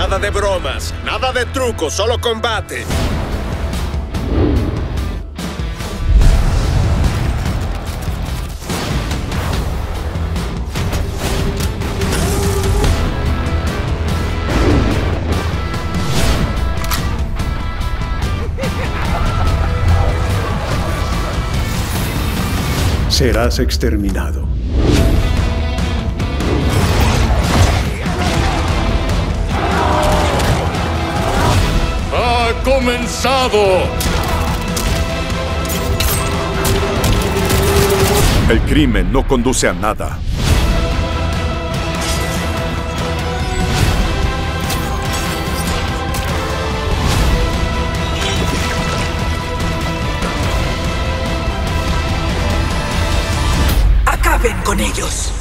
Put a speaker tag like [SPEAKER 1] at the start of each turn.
[SPEAKER 1] Nada de bromas, nada de trucos, solo combate.
[SPEAKER 2] Serás exterminado.
[SPEAKER 3] Comenzado!
[SPEAKER 4] El crimen no conduce a nada.
[SPEAKER 5] ¡Acaben con ellos!